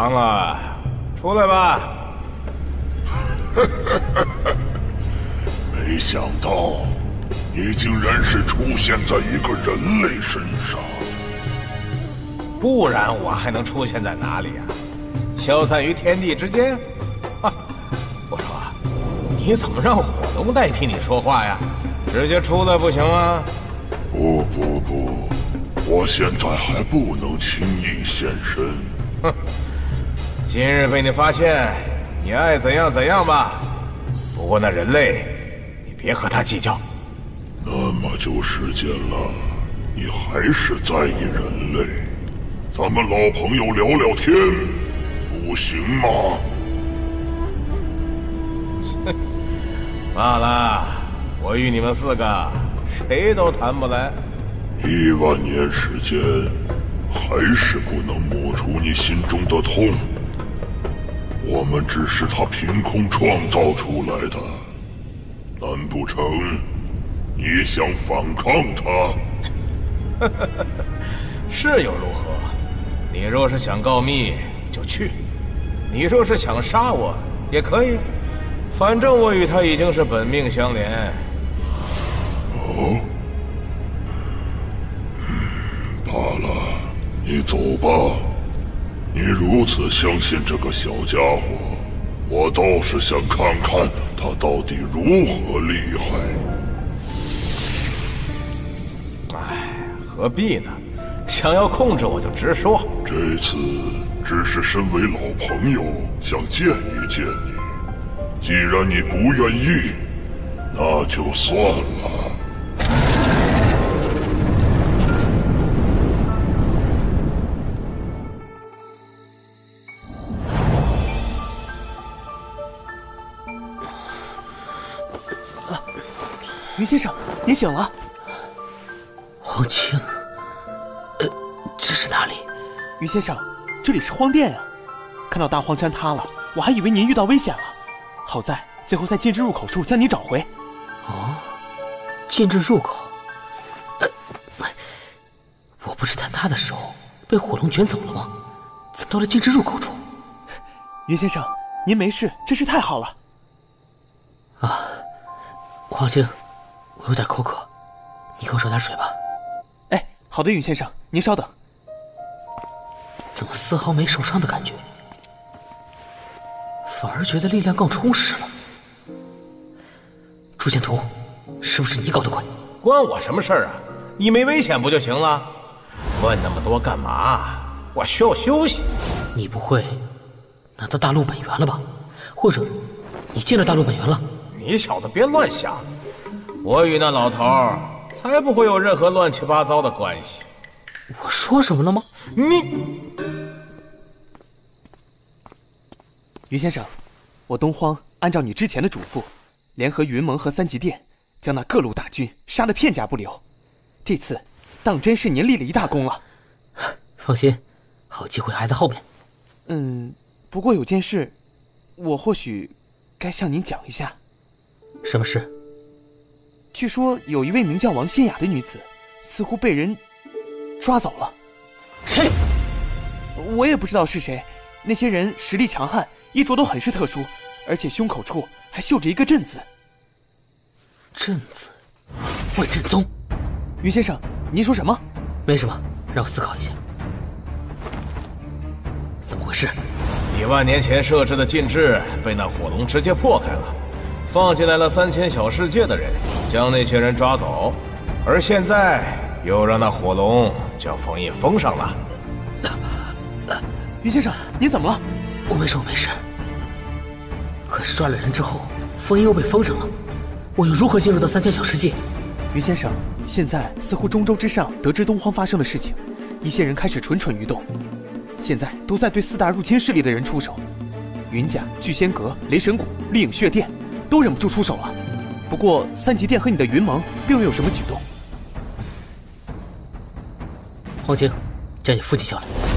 嗨，别藏了，出来吧！没想到，你竟然是出现在一个人类身上。不然我还能出现在哪里啊？消散于天地之间？哈！我说，你怎么让火龙代替你说话呀？直接出来不行吗？不不不，我现在还不能轻易现身。哼！今日被你发现，你爱怎样怎样吧。不过那人类，你别和他计较。那么久时间了，你还是在意人类？咱们老朋友聊聊天，不行吗？哼！罢了，我与你们四个谁都谈不来。一万年时间，还是不能抹除你心中的痛。我们只是他凭空创造出来的，难不成你想反抗他？是又如何？你若是想告密，就去；你若是想杀我，也可以。反正我与他已经是本命相连。哦，罢了，你走吧。你如此相信这个小家伙，我倒是想看看他到底如何厉害。唉，何必呢？想要控制我就直说。这次只是身为老朋友想见一见你，既然你不愿意，那就算了。云先生，您醒了。黄青，呃，这是哪里？云先生，这里是荒殿啊！看到大荒山塌了，我还以为您遇到危险了。好在最后在禁制入口处将你找回。哦，禁制入口。呃，我不是坍塌的时候被火龙卷走了吗？怎么到了禁制入口处？云先生，您没事，真是太好了。啊，黄青。我有点口渴，你给我找点水吧。哎，好的，允先生，您稍等。怎么丝毫没受伤的感觉，反而觉得力量更充实了？朱建图，是不是你搞的鬼？关我什么事儿啊？你没危险不就行了？问那么多干嘛？我需要休息。你不会拿到大陆本源了吧？或者你进了大陆本源了？你小子别乱想。我与那老头儿才不会有任何乱七八糟的关系。我说什么了吗？你，于先生，我东荒按照你之前的嘱咐，联合云盟和三级殿，将那各路大军杀得片甲不留。这次当真是您立了一大功了。放心，好机会还在后面。嗯，不过有件事，我或许该向您讲一下。什么事？据说有一位名叫王仙雅的女子，似乎被人抓走了。谁？我也不知道是谁。那些人实力强悍，衣着都很是特殊，而且胸口处还绣着一个“镇”字。镇字，魏振宗。于先生，您说什么？没什么，让我思考一下。怎么回事？一万年前设置的禁制被那火龙直接破开了。放进来了三千小世界的人，将那些人抓走，而现在又让那火龙将封印封上了。于先生，你怎么了？我没事，我没事。可是抓了人之后，封印又被封上了，我又如何进入到三千小世界？于先生，现在似乎中州之上得知东荒发生的事情，一些人开始蠢蠢欲动，现在都在对四大入侵势力的人出手，云甲、聚仙阁、雷神谷、丽影血殿。都忍不住出手了，不过三级殿和你的云盟并没有什么举动。黄青，将你父亲叫来。